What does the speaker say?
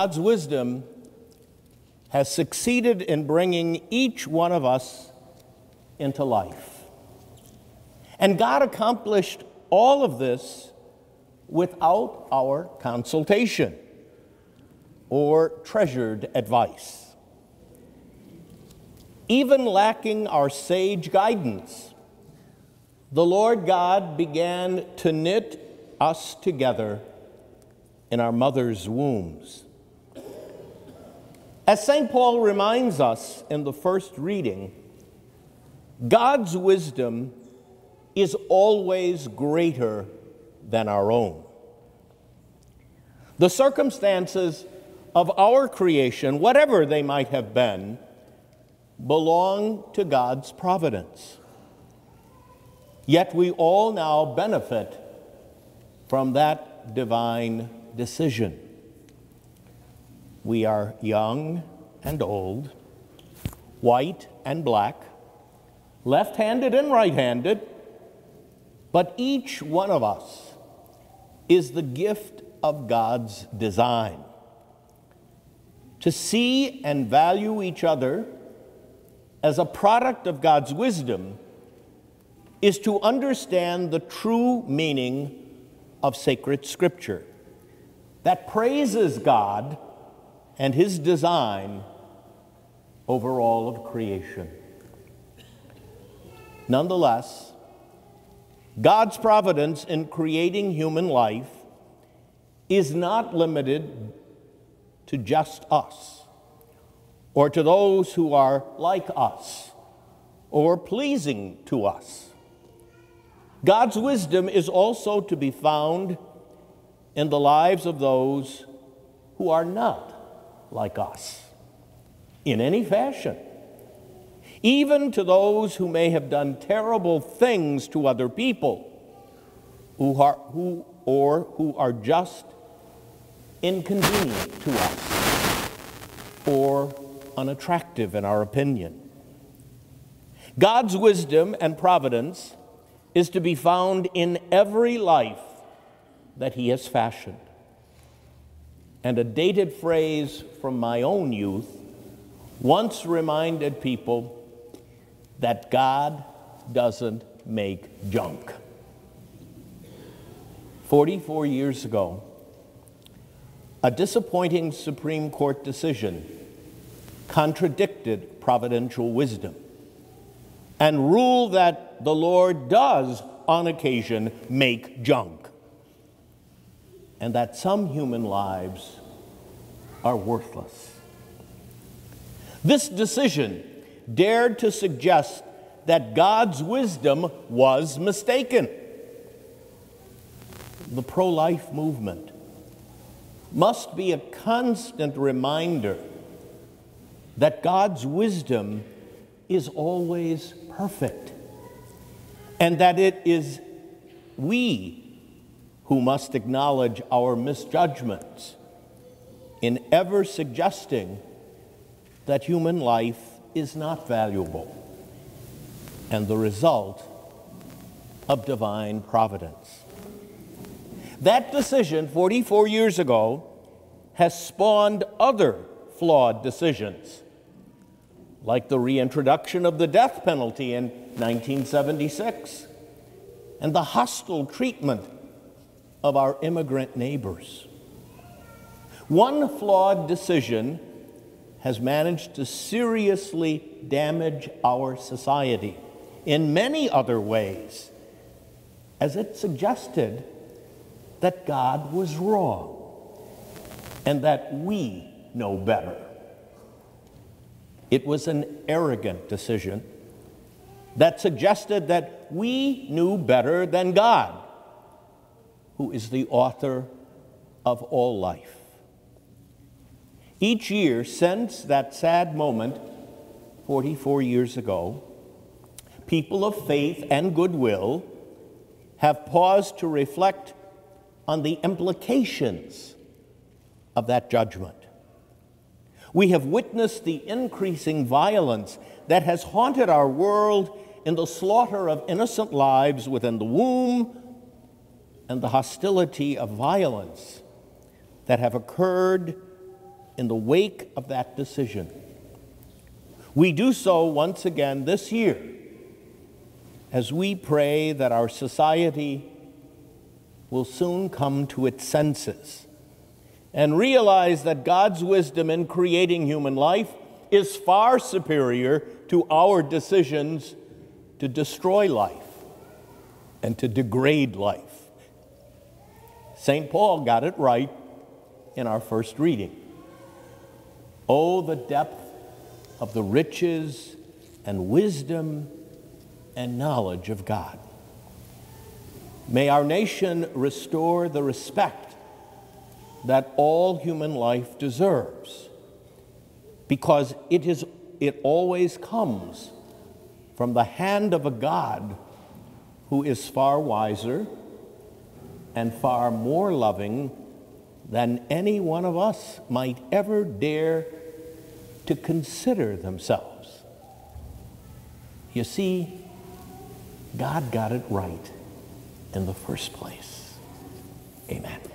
God's wisdom has succeeded in bringing each one of us into life. And God accomplished all of this without our consultation or treasured advice. Even lacking our sage guidance, the Lord God began to knit us together in our mother's wombs. As St. Paul reminds us in the first reading, God's wisdom is always greater than our own. The circumstances of our creation, whatever they might have been, belong to God's providence. Yet we all now benefit from that divine decision. We are young and old, white and black, left handed and right handed, but each one of us is the gift of God's design. To see and value each other as a product of God's wisdom is to understand the true meaning of sacred scripture that praises God and His design over all of creation. Nonetheless, God's providence in creating human life is not limited to just us or to those who are like us or pleasing to us. God's wisdom is also to be found in the lives of those who are not like us in any fashion. Even to those who may have done terrible things to other people, who are, who, or who are just inconvenient to us or unattractive in our opinion. God's wisdom and providence is to be found in every life that He has fashioned. And a dated phrase from my own youth once reminded people that God doesn't make junk. 44 years ago, a disappointing Supreme Court decision contradicted providential wisdom and ruled that the Lord does, on occasion, make junk, and that some human lives are worthless. This decision dared to suggest that God's wisdom was mistaken. The pro life movement must be a constant reminder that God's wisdom is always perfect and that it is we who must acknowledge our misjudgments in ever suggesting that human life is not valuable and the result of divine providence. That decision 44 years ago has spawned other flawed decisions, like the reintroduction of the death penalty in 1976 and the hostile treatment of our immigrant neighbors. One flawed decision has managed to seriously damage our society in many other ways, as it suggested that God was wrong and that we know better. It was an arrogant decision that suggested that we knew better than God, who is the author of all life. Each year since that sad moment 44 years ago, people of faith and goodwill have paused to reflect on the implications of that judgment. We have witnessed the increasing violence that has haunted our world in the slaughter of innocent lives within the womb and the hostility of violence that have occurred in the wake of that decision. We do so once again this year as we pray that our society will soon come to its senses and realize that God's wisdom in creating human life is far superior to our decisions to destroy life and to degrade life. St. Paul got it right in our first reading. Oh, the depth of the riches and wisdom and knowledge of God. May our nation restore the respect that all human life deserves because it, is, it always comes from the hand of a God who is far wiser and far more loving than any one of us might ever dare to consider themselves. You see, God got it right in the first place. Amen.